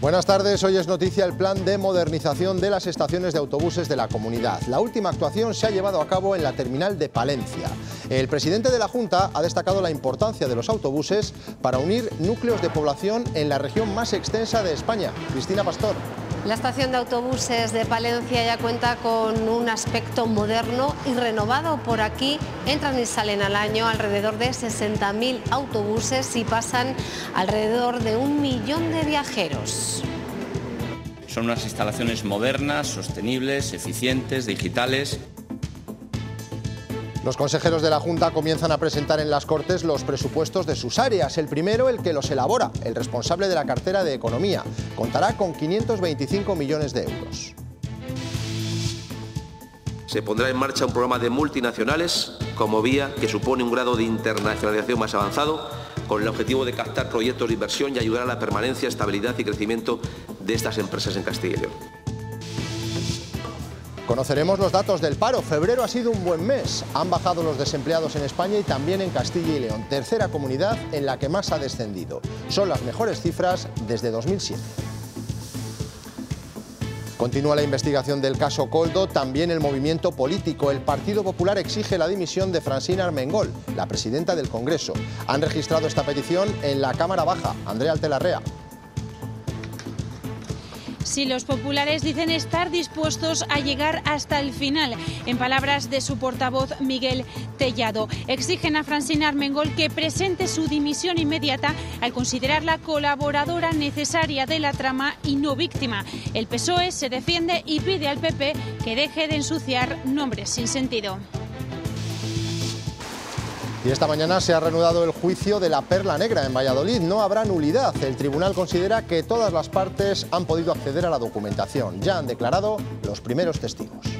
Buenas tardes, hoy es noticia el plan de modernización de las estaciones de autobuses de la comunidad. La última actuación se ha llevado a cabo en la terminal de Palencia. El presidente de la Junta ha destacado la importancia de los autobuses para unir núcleos de población en la región más extensa de España. Cristina Pastor. La estación de autobuses de Palencia ya cuenta con un aspecto moderno y renovado. Por aquí entran y salen al año alrededor de 60.000 autobuses y pasan alrededor de un millón de viajeros. Son unas instalaciones modernas, sostenibles, eficientes, digitales. Los consejeros de la Junta comienzan a presentar en las Cortes los presupuestos de sus áreas. El primero, el que los elabora, el responsable de la cartera de Economía. Contará con 525 millones de euros. Se pondrá en marcha un programa de multinacionales como vía que supone un grado de internacionalización más avanzado con el objetivo de captar proyectos de inversión y ayudar a la permanencia, estabilidad y crecimiento de estas empresas en Castilla y León. Conoceremos los datos del paro. Febrero ha sido un buen mes. Han bajado los desempleados en España y también en Castilla y León, tercera comunidad en la que más ha descendido. Son las mejores cifras desde 2007. Continúa la investigación del caso Coldo, también el movimiento político. El Partido Popular exige la dimisión de Francina Armengol, la presidenta del Congreso. Han registrado esta petición en la Cámara Baja. Andrea Altelarrea. Si los populares dicen estar dispuestos a llegar hasta el final. En palabras de su portavoz Miguel Tellado, exigen a Francina Armengol que presente su dimisión inmediata al considerarla colaboradora necesaria de la trama y no víctima. El PSOE se defiende y pide al PP que deje de ensuciar nombres sin sentido. Y esta mañana se ha reanudado el juicio de la Perla Negra en Valladolid. No habrá nulidad. El tribunal considera que todas las partes han podido acceder a la documentación. Ya han declarado los primeros testigos.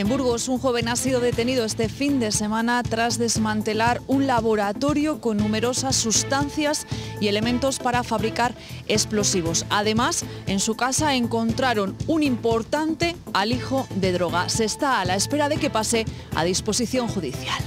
En Burgos, un joven ha sido detenido este fin de semana tras desmantelar un laboratorio con numerosas sustancias y elementos para fabricar explosivos. Además, en su casa encontraron un importante alijo de droga. Se está a la espera de que pase a disposición judicial.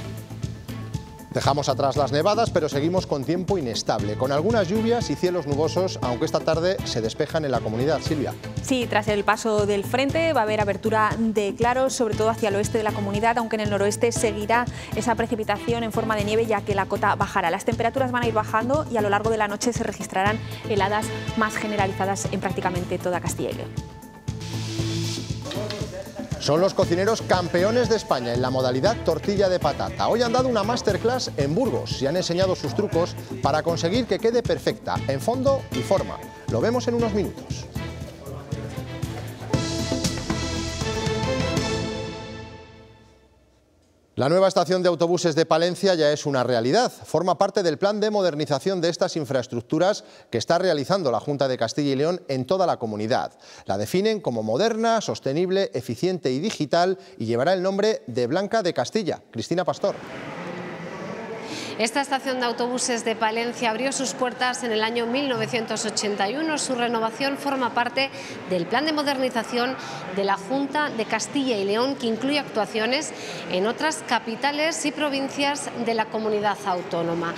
Dejamos atrás las nevadas, pero seguimos con tiempo inestable, con algunas lluvias y cielos nubosos, aunque esta tarde se despejan en la comunidad. Silvia. Sí, tras el paso del frente va a haber abertura de claros, sobre todo hacia el oeste de la comunidad, aunque en el noroeste seguirá esa precipitación en forma de nieve, ya que la cota bajará. Las temperaturas van a ir bajando y a lo largo de la noche se registrarán heladas más generalizadas en prácticamente toda Castilla y León. Son los cocineros campeones de España en la modalidad tortilla de patata. Hoy han dado una masterclass en Burgos y han enseñado sus trucos para conseguir que quede perfecta en fondo y forma. Lo vemos en unos minutos. La nueva estación de autobuses de Palencia ya es una realidad. Forma parte del plan de modernización de estas infraestructuras que está realizando la Junta de Castilla y León en toda la comunidad. La definen como moderna, sostenible, eficiente y digital y llevará el nombre de Blanca de Castilla. Cristina Pastor. Esta estación de autobuses de Palencia abrió sus puertas en el año 1981. Su renovación forma parte del plan de modernización de la Junta de Castilla y León, que incluye actuaciones en otras capitales y provincias de la comunidad autónoma.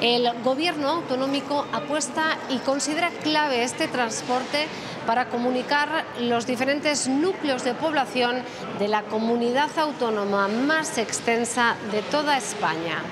El gobierno autonómico apuesta y considera clave este transporte para comunicar los diferentes núcleos de población de la comunidad autónoma más extensa de toda España.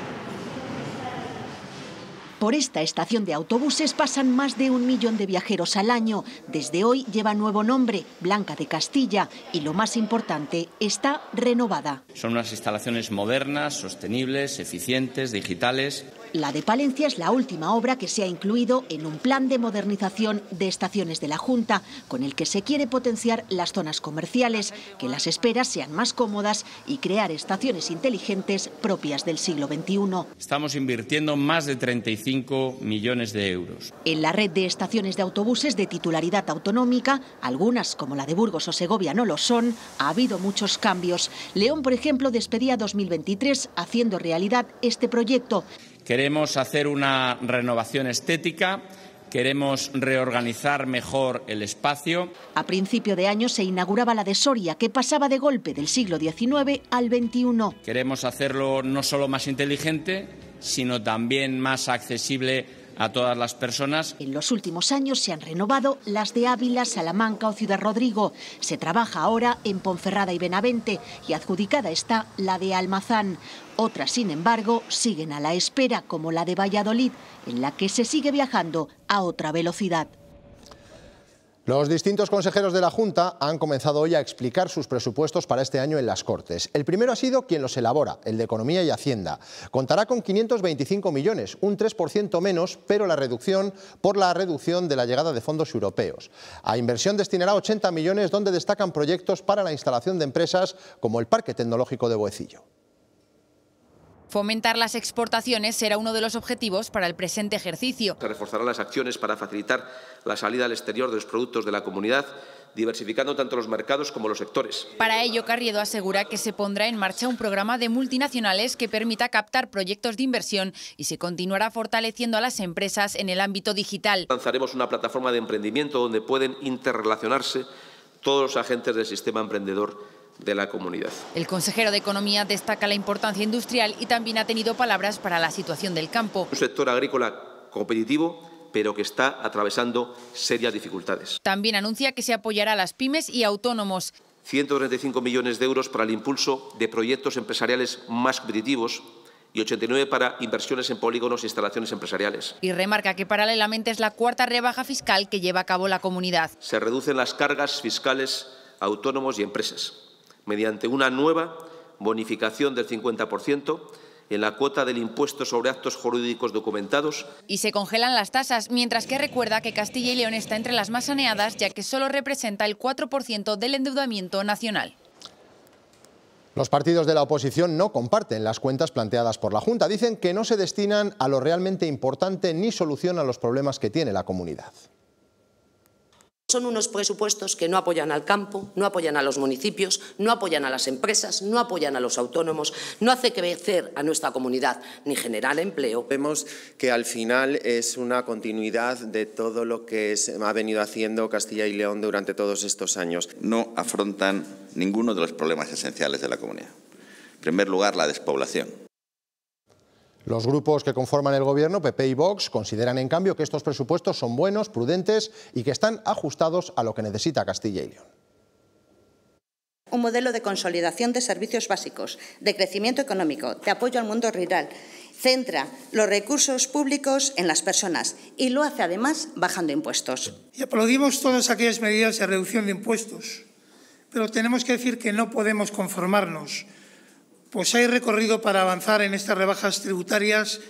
Por esta estación de autobuses pasan más de un millón de viajeros al año. Desde hoy lleva nuevo nombre, Blanca de Castilla, y lo más importante, está renovada. Son unas instalaciones modernas, sostenibles, eficientes, digitales. La de Palencia es la última obra que se ha incluido en un plan de modernización de estaciones de la Junta, con el que se quiere potenciar las zonas comerciales, que las esperas sean más cómodas y crear estaciones inteligentes propias del siglo XXI. Estamos invirtiendo más de 35 millones de euros. En la red de estaciones de autobuses de titularidad autonómica, algunas como la de Burgos o Segovia no lo son, ha habido muchos cambios. León, por ejemplo, despedía 2023 haciendo realidad este proyecto. Queremos hacer una renovación estética, queremos reorganizar mejor el espacio. A principio de año se inauguraba la de Soria, que pasaba de golpe del siglo XIX al XXI. Queremos hacerlo no solo más inteligente, sino también más accesible a todas las personas. En los últimos años se han renovado las de Ávila, Salamanca o Ciudad Rodrigo. Se trabaja ahora en Ponferrada y Benavente y adjudicada está la de Almazán. Otras, sin embargo, siguen a la espera, como la de Valladolid, en la que se sigue viajando a otra velocidad. Los distintos consejeros de la Junta han comenzado hoy a explicar sus presupuestos para este año en las Cortes. El primero ha sido quien los elabora, el de Economía y Hacienda. Contará con 525 millones, un 3% menos, pero la reducción por la reducción de la llegada de fondos europeos. A inversión destinará 80 millones, donde destacan proyectos para la instalación de empresas como el Parque Tecnológico de Boecillo. Fomentar las exportaciones será uno de los objetivos para el presente ejercicio. Se reforzarán las acciones para facilitar la salida al exterior de los productos de la comunidad diversificando tanto los mercados como los sectores. Para ello, Carriedo asegura que se pondrá en marcha un programa de multinacionales que permita captar proyectos de inversión y se continuará fortaleciendo a las empresas en el ámbito digital. Lanzaremos una plataforma de emprendimiento donde pueden interrelacionarse todos los agentes del sistema emprendedor de la comunidad. El consejero de Economía destaca la importancia industrial y también ha tenido palabras para la situación del campo. Un sector agrícola competitivo pero que está atravesando serias dificultades. También anuncia que se apoyará a las pymes y autónomos. 135 millones de euros para el impulso de proyectos empresariales más competitivos y 89 para inversiones en polígonos e instalaciones empresariales. Y remarca que paralelamente es la cuarta rebaja fiscal que lleva a cabo la comunidad. Se reducen las cargas fiscales a autónomos y empresas mediante una nueva bonificación del 50% en la cuota del impuesto sobre actos jurídicos documentados. Y se congelan las tasas, mientras que recuerda que Castilla y León está entre las más saneadas, ya que solo representa el 4% del endeudamiento nacional. Los partidos de la oposición no comparten las cuentas planteadas por la Junta. Dicen que no se destinan a lo realmente importante ni solucionan los problemas que tiene la comunidad. Son unos presupuestos que no apoyan al campo, no apoyan a los municipios, no apoyan a las empresas, no apoyan a los autónomos, no hace crecer a nuestra comunidad ni generar empleo. Vemos que al final es una continuidad de todo lo que ha venido haciendo Castilla y León durante todos estos años. No afrontan ninguno de los problemas esenciales de la comunidad. En primer lugar, la despoblación. Los grupos que conforman el Gobierno, PP y Vox, consideran en cambio que estos presupuestos son buenos, prudentes y que están ajustados a lo que necesita Castilla y León. Un modelo de consolidación de servicios básicos, de crecimiento económico, de apoyo al mundo rural, centra los recursos públicos en las personas y lo hace además bajando impuestos. Y aplaudimos todas aquellas medidas de reducción de impuestos, pero tenemos que decir que no podemos conformarnos pues hay recorrido para avanzar en estas rebajas tributarias.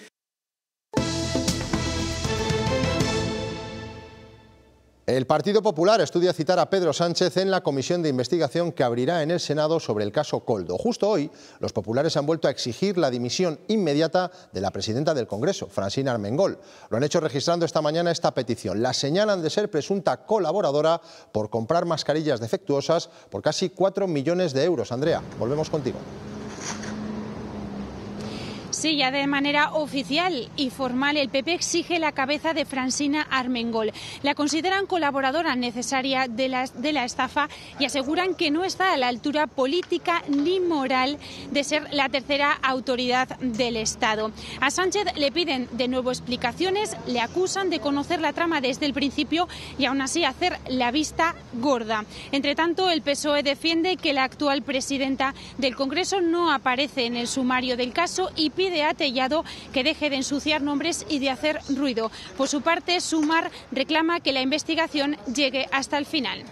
El Partido Popular estudia citar a Pedro Sánchez en la comisión de investigación que abrirá en el Senado sobre el caso Coldo. Justo hoy, los populares han vuelto a exigir la dimisión inmediata de la presidenta del Congreso, Francina Armengol. Lo han hecho registrando esta mañana esta petición. La señalan de ser presunta colaboradora por comprar mascarillas defectuosas por casi 4 millones de euros. Andrea, volvemos contigo. Sí, ya de manera oficial y formal, el PP exige la cabeza de Francina Armengol. La consideran colaboradora necesaria de la, de la estafa y aseguran que no está a la altura política ni moral de ser la tercera autoridad del Estado. A Sánchez le piden de nuevo explicaciones, le acusan de conocer la trama desde el principio y aún así hacer la vista gorda. Entre tanto, el PSOE defiende que la actual presidenta del Congreso no aparece en el sumario del caso y pide de Atellado que deje de ensuciar nombres y de hacer ruido. Por su parte, Sumar reclama que la investigación llegue hasta el final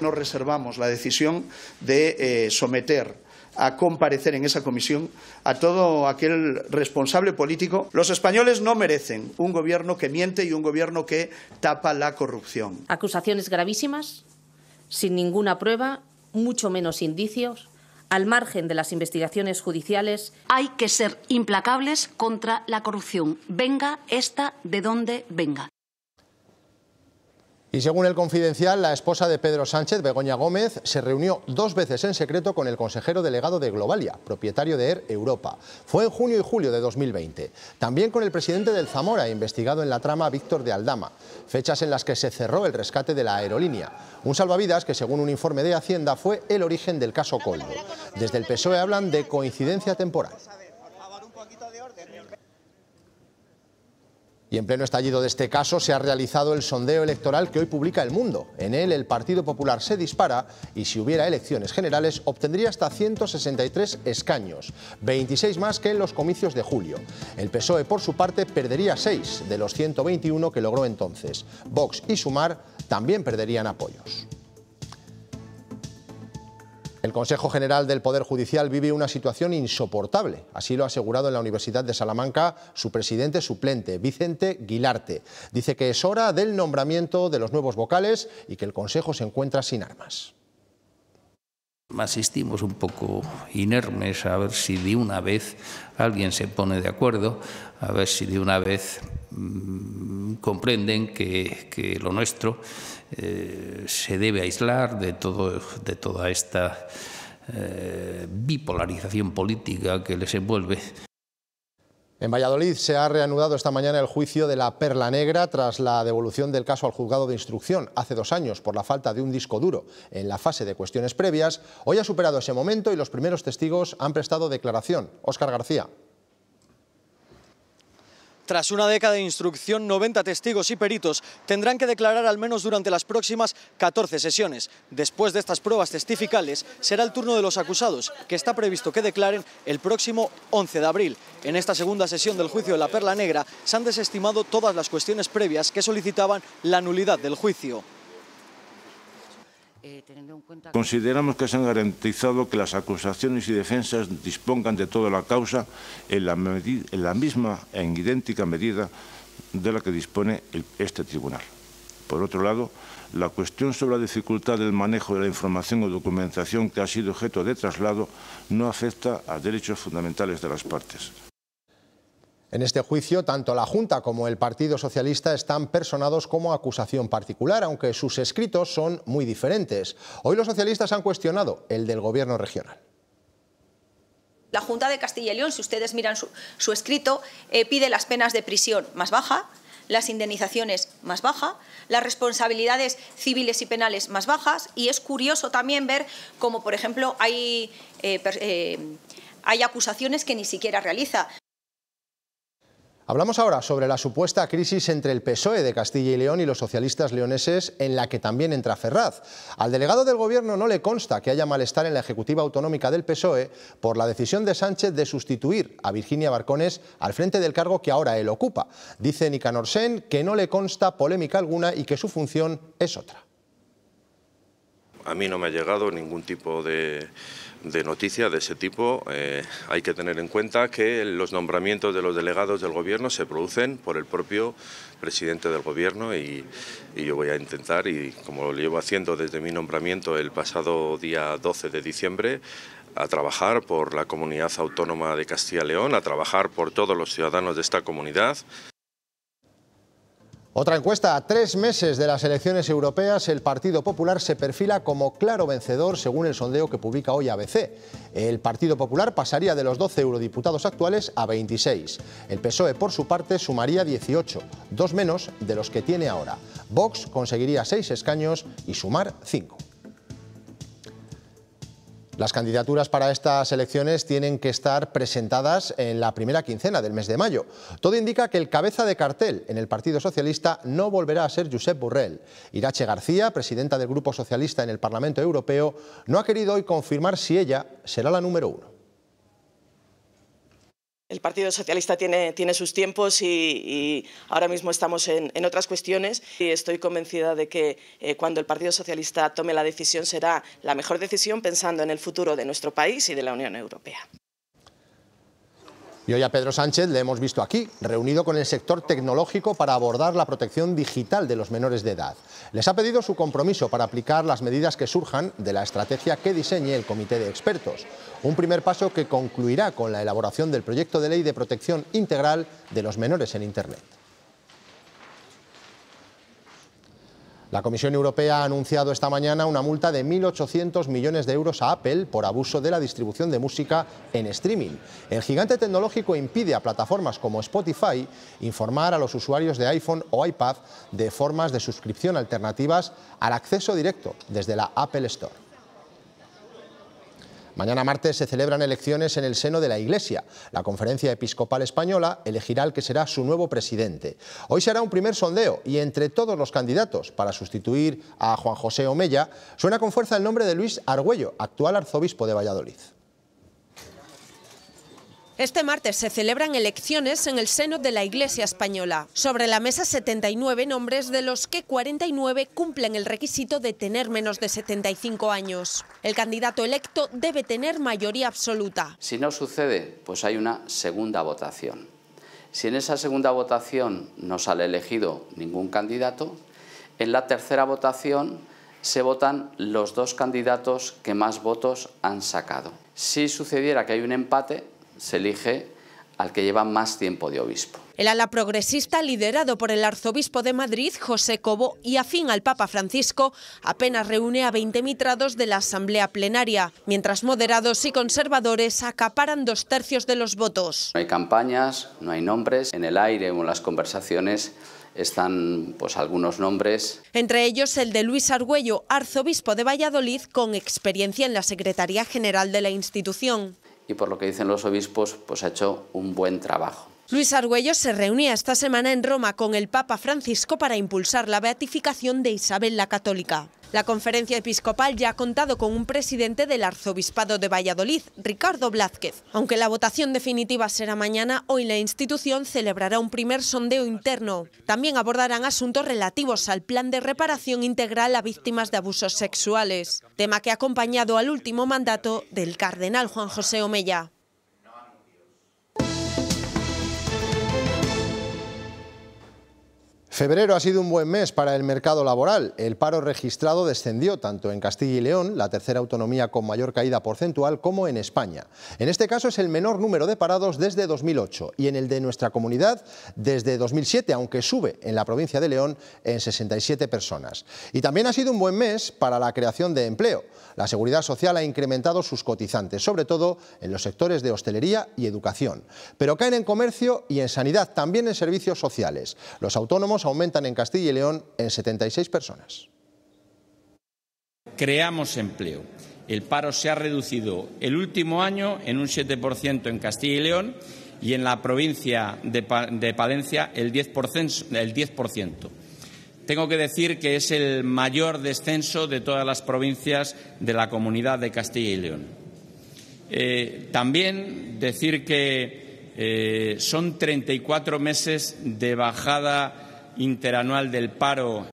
nos reservamos la decisión de eh, someter a comparecer en esa comisión a todo aquel responsable político. Los españoles no merecen un gobierno que miente y un gobierno que tapa la corrupción. Acusaciones gravísimas, sin ninguna prueba, mucho menos indicios al margen de las investigaciones judiciales. Hay que ser implacables contra la corrupción, venga esta de donde venga. Y según el Confidencial, la esposa de Pedro Sánchez, Begoña Gómez, se reunió dos veces en secreto con el consejero delegado de Globalia, propietario de Air Europa. Fue en junio y julio de 2020. También con el presidente del Zamora, investigado en la trama Víctor de Aldama. Fechas en las que se cerró el rescate de la aerolínea. Un salvavidas que, según un informe de Hacienda, fue el origen del caso Coldo. Desde el PSOE hablan de coincidencia temporal. Y en pleno estallido de este caso se ha realizado el sondeo electoral que hoy publica El Mundo. En él el Partido Popular se dispara y si hubiera elecciones generales obtendría hasta 163 escaños, 26 más que en los comicios de julio. El PSOE por su parte perdería 6 de los 121 que logró entonces. Vox y Sumar también perderían apoyos. El Consejo General del Poder Judicial vive una situación insoportable. Así lo ha asegurado en la Universidad de Salamanca su presidente suplente, Vicente Guilarte. Dice que es hora del nombramiento de los nuevos vocales y que el Consejo se encuentra sin armas. Asistimos un poco inermes a ver si de una vez alguien se pone de acuerdo, a ver si de una vez mmm, comprenden que, que, lo nuestro eh, se debe aislar de, todo, de toda esta eh, bipolarización política que les envuelve. En Valladolid se ha reanudado esta mañana el juicio de la Perla Negra tras la devolución del caso al juzgado de instrucción hace dos años por la falta de un disco duro en la fase de cuestiones previas. Hoy ha superado ese momento y los primeros testigos han prestado declaración. Óscar García. Tras una década de instrucción, 90 testigos y peritos tendrán que declarar al menos durante las próximas 14 sesiones. Después de estas pruebas testificales, será el turno de los acusados, que está previsto que declaren el próximo 11 de abril. En esta segunda sesión del juicio de la Perla Negra se han desestimado todas las cuestiones previas que solicitaban la nulidad del juicio. Consideramos que se han garantizado que las acusaciones y defensas dispongan de toda la causa en la, en la misma en idéntica medida de la que dispone este tribunal. Por otro lado, la cuestión sobre la dificultad del manejo de la información o documentación que ha sido objeto de traslado no afecta a derechos fundamentales de las partes. En este juicio, tanto la Junta como el Partido Socialista están personados como acusación particular, aunque sus escritos son muy diferentes. Hoy los socialistas han cuestionado el del Gobierno regional. La Junta de Castilla y León, si ustedes miran su, escrito, eh, pide las penas de prisión más baja, las indemnizaciones más bajas, las responsabilidades civiles y penales más bajas y es curioso también ver cómo, por ejemplo, hay, eh, eh, hay acusaciones que ni siquiera realiza. Hablamos ahora sobre la supuesta crisis entre el PSOE de Castilla y León y los socialistas leoneses en la que también entra Ferraz. Al delegado del Gobierno no le consta que haya malestar en la Ejecutiva Autonómica del PSOE por la decisión de Sánchez de sustituir a Virginia Barcones al frente del cargo que ahora él ocupa. Dice Nicanor Sen que no le consta polémica alguna y que su función es otra. A mí no me ha llegado ningún tipo de de noticias de ese tipo, eh, hay que tener en cuenta que los nombramientos de los delegados del Gobierno se producen por el propio presidente del Gobierno y, yo voy a intentar, y como lo llevo haciendo desde mi nombramiento el pasado día 12 de diciembre, a trabajar por la comunidad autónoma de Castilla y León, a trabajar por todos los ciudadanos de esta comunidad. Otra encuesta, a tres meses de las elecciones europeas, el Partido Popular se perfila como claro vencedor según el sondeo que publica hoy ABC. El Partido Popular pasaría de los 12 eurodiputados actuales a 26. El PSOE, por su parte, sumaría 18, dos menos de los que tiene ahora. Vox conseguiría seis escaños y Sumar cinco. Las candidaturas para estas elecciones tienen que estar presentadas en la primera quincena del mes de mayo. Todo indica que el cabeza de cartel en el Partido Socialista no volverá a ser Josep Burrell. Irache García, presidenta del Grupo Socialista en el Parlamento Europeo, no ha querido hoy confirmar si ella será la número uno. El Partido Socialista tiene, tiene sus tiempos y, ahora mismo estamos en, en, otras cuestiones y estoy convencida de que eh, cuando el Partido Socialista tome la decisión será la mejor decisión pensando en el futuro de nuestro país y de la Unión Europea. Y hoy a Pedro Sánchez le hemos visto aquí, reunido con el sector tecnológico para abordar la protección digital de los menores de edad. Les ha pedido su compromiso para aplicar las medidas que surjan de la estrategia que diseñe el comité de expertos. Un primer paso que concluirá con la elaboración del proyecto de ley de protección integral de los menores en Internet. La Comisión Europea ha anunciado esta mañana una multa de 1.800 millones de euros a Apple por abuso de la distribución de música en streaming. El gigante tecnológico impide a plataformas como Spotify informar a los usuarios de iPhone o iPad de formas de suscripción alternativas al acceso directo desde la Apple Store. Mañana martes se celebran elecciones en el seno de la Iglesia. La Conferencia Episcopal Española elegirá al que será su nuevo presidente. Hoy se hará un primer sondeo y entre todos los candidatos para sustituir a Juan José Omella suena con fuerza el nombre de Luis Argüello, actual arzobispo de Valladolid. Este martes se celebran elecciones en el seno de la Iglesia española. Sobre la mesa 79 nombres de los que 49 cumplen el requisito de tener menos de 75 años. El candidato electo debe tener mayoría absoluta. Si no sucede, pues hay una segunda votación. Si en esa segunda votación no sale elegido ningún candidato, en la tercera votación se votan los dos candidatos que más votos han sacado. Si sucediera que hay un empate, se elige al que lleva más tiempo de obispo. El ala progresista, liderado por el arzobispo de Madrid, José Cobo, y afín al Papa Francisco, apenas reúne a 20 mitrados de la Asamblea Plenaria, mientras moderados y conservadores acaparan dos tercios de los votos. No hay campañas, no hay nombres, en el aire o en las conversaciones están pues algunos nombres. Entre ellos el de Luis Argüello, arzobispo de Valladolid, con experiencia en la Secretaría General de la institución y por lo que dicen los obispos, pues ha hecho un buen trabajo. Luis Argüello se reunía esta semana en Roma con el Papa Francisco para impulsar la beatificación de Isabel la Católica. La conferencia episcopal ya ha contado con un presidente del arzobispado de Valladolid, Ricardo Blázquez. Aunque la votación definitiva será mañana, hoy la institución celebrará un primer sondeo interno. También abordarán asuntos relativos al plan de reparación integral a víctimas de abusos sexuales, tema que ha acompañado al último mandato del cardenal Juan José Omella. Febrero ha sido un buen mes para el mercado laboral. El paro registrado descendió tanto en Castilla y León, la tercera autonomía con mayor caída porcentual, como en España. En este caso es el menor número de parados desde 2008 y en el de nuestra comunidad desde 2007, aunque sube en la provincia de León en 67 personas. Y también ha sido un buen mes para la creación de empleo. La Seguridad Social ha incrementado sus cotizantes, sobre todo en los sectores de hostelería y educación. Pero caen en comercio y en sanidad, también en servicios sociales. Los autónomos aumentan en Castilla y León en 76 personas. Creamos empleo. El paro se ha reducido el último año en un 7% en Castilla y León y en la provincia de, Palencia el 10%, el 10%. Tengo que decir que es el mayor descenso de todas las provincias de la comunidad de Castilla y León. Eh, también decir que eh, son 34 meses de bajada interanual del paro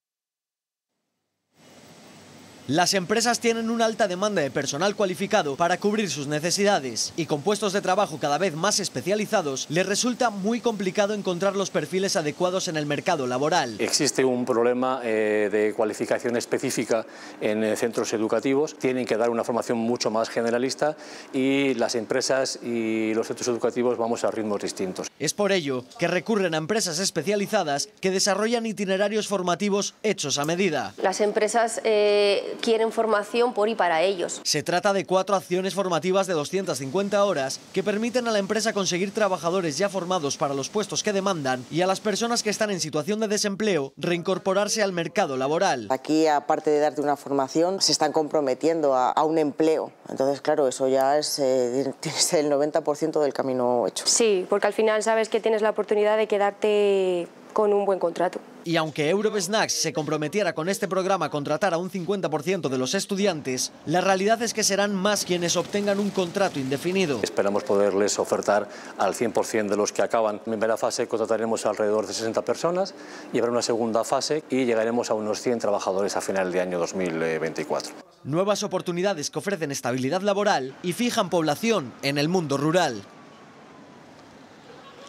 las empresas tienen una alta demanda de personal cualificado para cubrir sus necesidades y con puestos de trabajo cada vez más especializados les resulta muy complicado encontrar los perfiles adecuados en el mercado laboral. Existe un problema eh, de cualificación específica en eh, centros educativos, tienen que dar una formación mucho más generalista y las empresas y los centros educativos vamos a ritmos distintos. Es por ello que recurren a empresas especializadas que desarrollan itinerarios formativos hechos a medida. Las empresas eh, quieren formación por y para ellos. Se trata de cuatro acciones formativas de 250 horas que permiten a la empresa conseguir trabajadores ya formados para los puestos que demandan y a las personas que están en situación de desempleo reincorporarse al mercado laboral. Aquí, aparte de darte una formación, se están comprometiendo a, un empleo. Entonces, claro, eso ya es, eh, el 90% del camino hecho. Sí, porque al final sabes que tienes la oportunidad de quedarte con un buen contrato. Y aunque Eurobesnacks se comprometiera con este programa a contratar a un 50% de los estudiantes, la realidad es que serán más quienes obtengan un contrato indefinido. Esperamos poderles ofertar al 100% de los que acaban. En primera fase contrataremos alrededor de 60 personas y habrá una segunda fase y llegaremos a unos 100 trabajadores a final de año 2024. Nuevas oportunidades que ofrecen estabilidad laboral y fijan población en el mundo rural.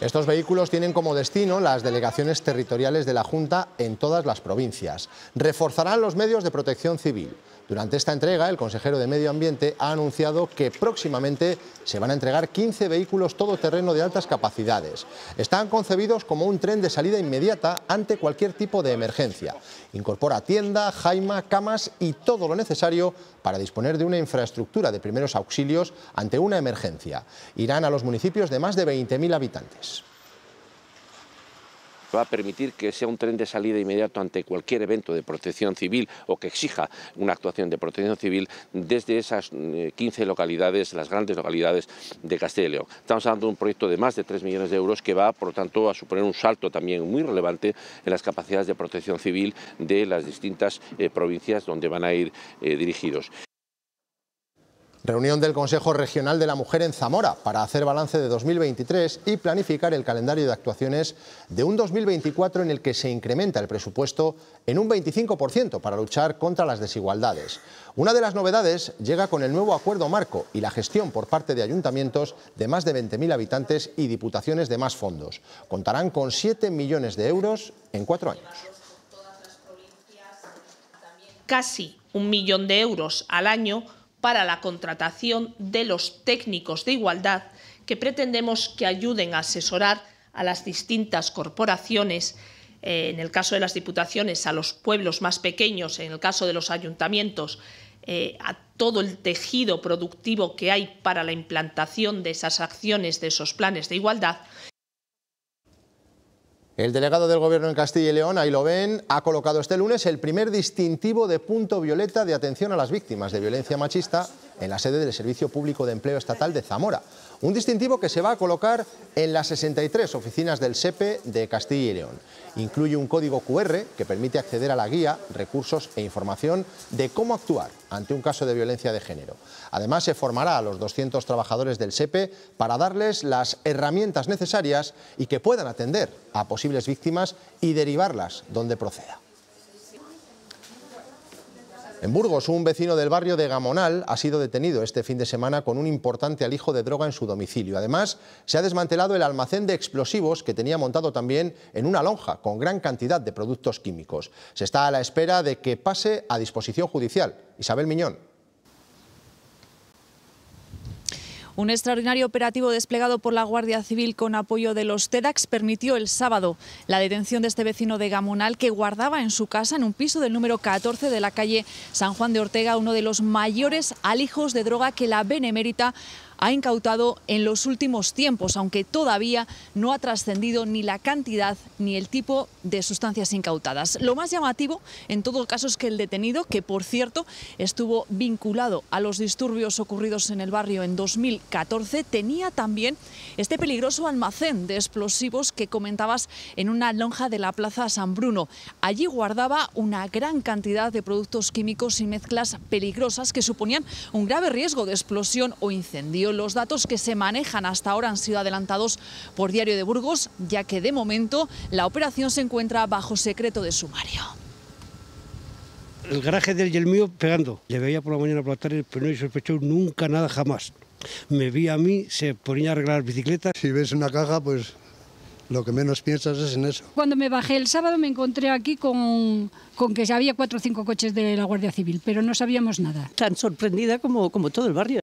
Estos vehículos tienen como destino las delegaciones territoriales de la Junta en todas las provincias. Reforzarán los medios de protección civil. Durante esta entrega, el consejero de Medio Ambiente ha anunciado que próximamente se van a entregar 15 vehículos todoterreno de altas capacidades. Están concebidos como un tren de salida inmediata ante cualquier tipo de emergencia. Incorpora tienda, jaima, camas y todo lo necesario para disponer de una infraestructura de primeros auxilios ante una emergencia. Irán a los municipios de más de 20.000 habitantes. Va a permitir que sea un tren de salida inmediato ante cualquier evento de protección civil o que exija una actuación de protección civil desde esas 15 localidades, las grandes localidades de Castilla y León. Estamos hablando de un proyecto de más de 3 millones de euros que va, por lo tanto, a suponer un salto también muy relevante en las capacidades de protección civil de las distintas provincias donde van a ir dirigidos. Reunión del Consejo Regional de la Mujer en Zamora para hacer balance de 2023 y planificar el calendario de actuaciones de un 2024 en el que se incrementa el presupuesto en un 25% para luchar contra las desigualdades. Una de las novedades llega con el nuevo acuerdo marco y la gestión por parte de ayuntamientos de más de 20.000 habitantes y diputaciones de más fondos. Contarán con 7 millones de euros en cuatro años. Casi un millón de euros al año para la contratación de los técnicos de igualdad que pretendemos que ayuden a asesorar a las distintas corporaciones, eh, en el caso de las diputaciones, a los pueblos más pequeños, en el caso de los ayuntamientos, eh, a todo el tejido productivo que hay para la implantación de esas acciones, de esos planes de igualdad el delegado del Gobierno en Castilla y León, ahí lo ven, ha colocado este lunes el primer distintivo de punto violeta de atención a las víctimas de violencia machista en la sede del Servicio Público de Empleo Estatal de Zamora. Un distintivo que se va a colocar en las 63 oficinas del SEPE de Castilla y León. Incluye un código QR que permite acceder a la guía, recursos e información de cómo actuar ante un caso de violencia de género. Además, se formará a los 200 trabajadores del SEPE para darles las herramientas necesarias y que puedan atender a posibles víctimas y derivarlas donde proceda. En Burgos, un vecino del barrio de Gamonal ha sido detenido este fin de semana con un importante alijo de droga en su domicilio. Además, se ha desmantelado el almacén de explosivos que tenía montado también en una lonja con gran cantidad de productos químicos. Se está a la espera de que pase a disposición judicial. Isabel Miñón. Un extraordinario operativo desplegado por la Guardia Civil con apoyo de los TEDAX permitió el sábado la detención de este vecino de Gamonal que guardaba en su casa, en un piso del número 14 de la calle San Juan de Ortega, uno de los mayores alijos de droga que la Benemérita ha incautado en los últimos tiempos, aunque todavía no ha trascendido ni la cantidad ni el tipo de sustancias incautadas. Lo más llamativo, en todo caso, es que el detenido, que por cierto estuvo vinculado a los disturbios ocurridos en el barrio en 2014, tenía también este peligroso almacén de explosivos que comentabas en una lonja de la Plaza San Bruno. Allí guardaba una gran cantidad de productos químicos y mezclas peligrosas que suponían un grave riesgo de explosión o incendio. Los datos que se manejan hasta ahora han sido adelantados por Diario de Burgos, ya que de momento la operación se encuentra bajo secreto de sumario. El garaje del y el mío pegando. Le veía por la mañana por la tarde, pero no he sospechado nunca nada jamás. Me vi a mí, se ponía a arreglar bicicletas. Si ves una caja, pues lo que menos piensas es en eso. Cuando me bajé el sábado me encontré aquí con, con que había cuatro o cinco coches de la Guardia Civil, pero no sabíamos nada. Tan sorprendida como, como todo el barrio.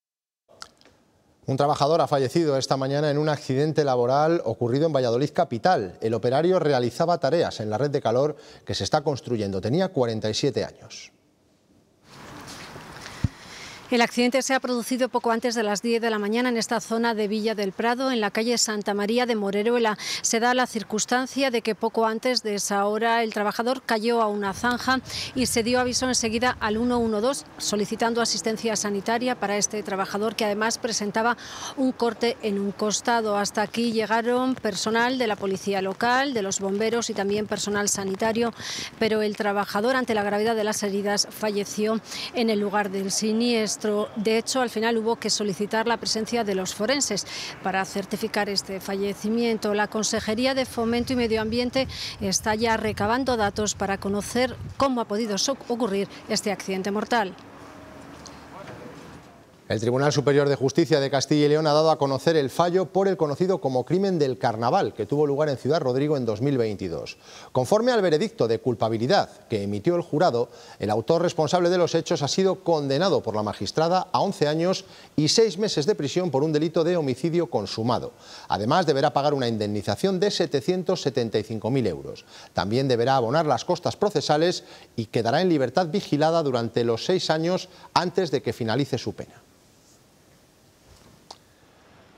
Un trabajador ha fallecido esta mañana en un accidente laboral ocurrido en Valladolid capital. El operario realizaba tareas en la red de calor que se está construyendo. Tenía 47 años. El accidente se ha producido poco antes de las 10 de la mañana en esta zona de Villa del Prado, en la calle Santa María de Moreruela. Se da la circunstancia de que poco antes de esa hora el trabajador cayó a una zanja y se dio aviso enseguida al 112 solicitando asistencia sanitaria para este trabajador que además presentaba un corte en un costado. Hasta aquí llegaron personal de la policía local, de los bomberos y también personal sanitario, pero el trabajador ante la gravedad de las heridas falleció en el lugar del siniestro. De hecho, al final hubo que solicitar la presencia de los forenses para certificar este fallecimiento. La Consejería de Fomento y Medio Ambiente está ya recabando datos para conocer cómo ha podido ocurrir este accidente mortal. El Tribunal Superior de Justicia de Castilla y León ha dado a conocer el fallo por el conocido como crimen del carnaval, que tuvo lugar en Ciudad Rodrigo en 2022. Conforme al veredicto de culpabilidad que emitió el jurado, el autor responsable de los hechos ha sido condenado por la magistrada a 11 años y 6 meses de prisión por un delito de homicidio consumado. Además, deberá pagar una indemnización de 775.000 euros. También deberá abonar las costas procesales y quedará en libertad vigilada durante los seis años antes de que finalice su pena.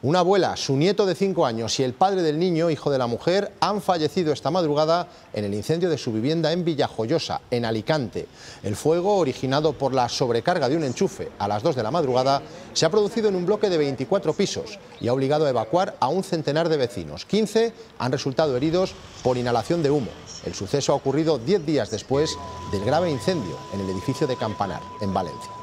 Una abuela, su nieto de 5 años y el padre del niño, hijo de la mujer, han fallecido esta madrugada en el incendio de su vivienda en Villajoyosa, en Alicante. El fuego, originado por la sobrecarga de un enchufe a las 2 de la madrugada, se ha producido en un bloque de 24 pisos y ha obligado a evacuar a un centenar de vecinos. 15 han resultado heridos por inhalación de humo. El suceso ha ocurrido 10 días después del grave incendio en el edificio de Campanar, en Valencia.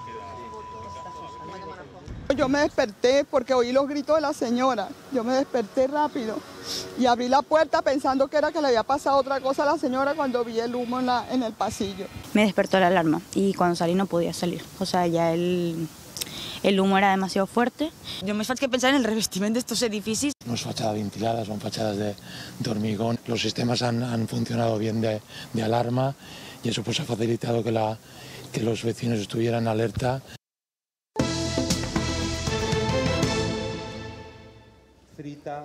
Yo me desperté porque oí los gritos de la señora. Yo me desperté rápido y abrí la puerta pensando que era que le había pasado otra cosa a la señora cuando vi el humo en, en el pasillo. Me despertó la alarma y cuando salí no podía salir. O sea, ya el, el humo era demasiado fuerte. Jo més faig que pensar en el revestiment d'estos edificis. No es fachada ventilada, son fachadas de, de hormigón. Los sistemas han, han funcionado bien de, de, alarma y eso pues ha facilitado que, la, que los vecinos estuvieran alerta.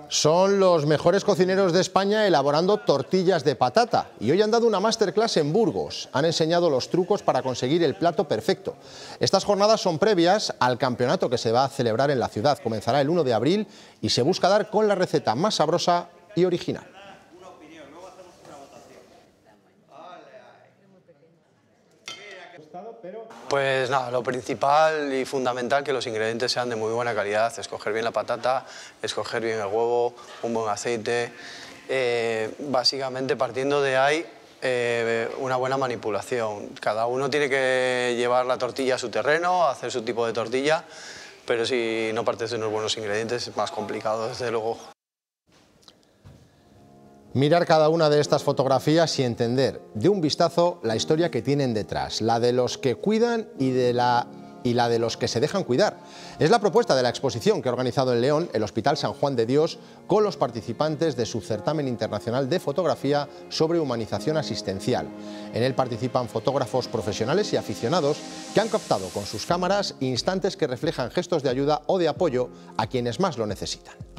Son los mejores cocineros de España elaborando tortillas de patata y hoy han dado una masterclass en Burgos. Han enseñado los trucos para conseguir el plato perfecto. Estas jornadas son previas al campeonato que se va a celebrar en la ciudad. Comenzará el 1 de abril y se busca dar con la receta más sabrosa y original. Pues nada, lo principal y fundamental que los ingredientes sean de muy buena calidad, escoger bien la patata, escoger bien el huevo, un buen aceite, eh, básicamente partiendo de ahí eh, una buena manipulación. Cada uno tiene que llevar la tortilla a su terreno, hacer su tipo de tortilla, pero si no partes de unos buenos ingredientes es más complicado, desde luego. Mirar cada una de estas fotografías y entender de un vistazo la historia que tienen detrás, la de los que cuidan y, de la, y la de los que se dejan cuidar. Es la propuesta de la exposición que ha organizado en León el Hospital San Juan de Dios con los participantes de su certamen internacional de fotografía sobre humanización asistencial. En él participan fotógrafos profesionales y aficionados que han captado con sus cámaras instantes que reflejan gestos de ayuda o de apoyo a quienes más lo necesitan.